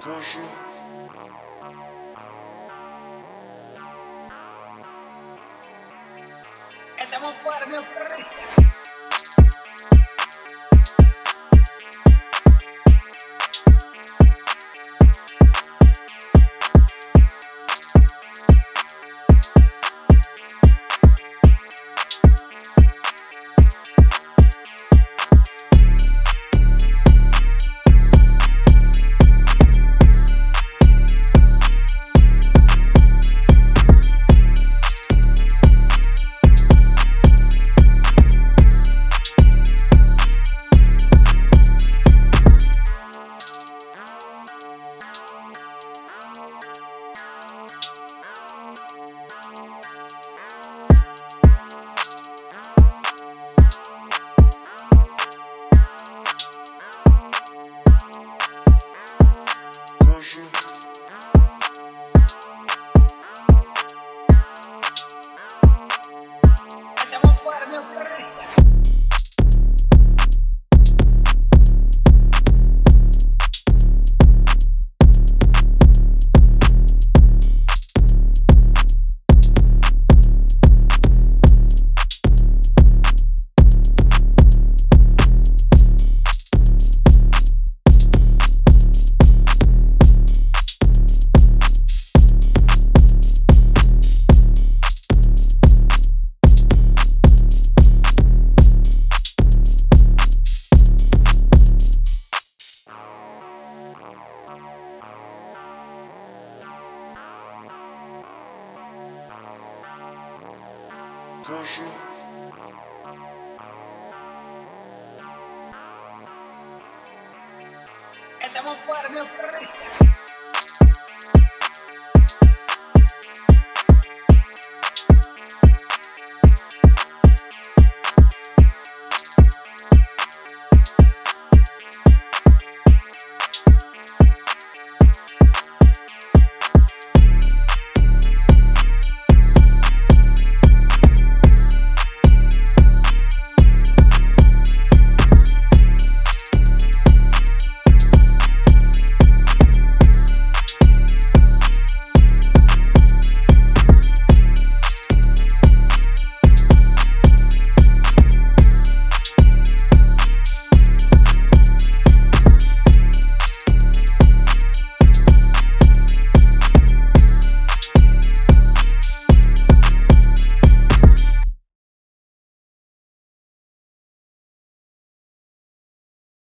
Pressure. Estamos fuertes, Hallo Christian. proszę. Estamos fuertes,